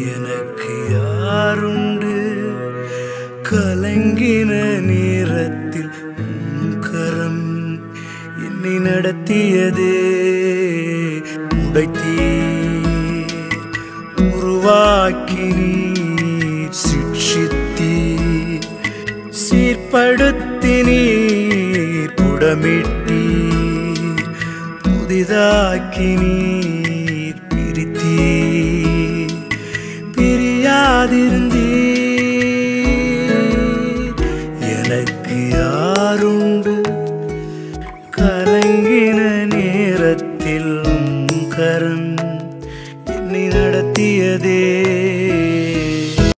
எனக்கு யாருண்டு? கலங்கின நேரத்தில் கரம் என்னை நடத்தியதே. உடைத்தீ உருவாக்கி நீர் சிக்ஷித்தீ சீர்படுத்தி நீர் புடமிட்டீர் புதிதாக்கி நீர் பிரித்தீர். காத்திருந்தீர். எனக்கு யாருண்டு? கலங்கின நேரத்தில் கரம் என்னை நடத்தியதே.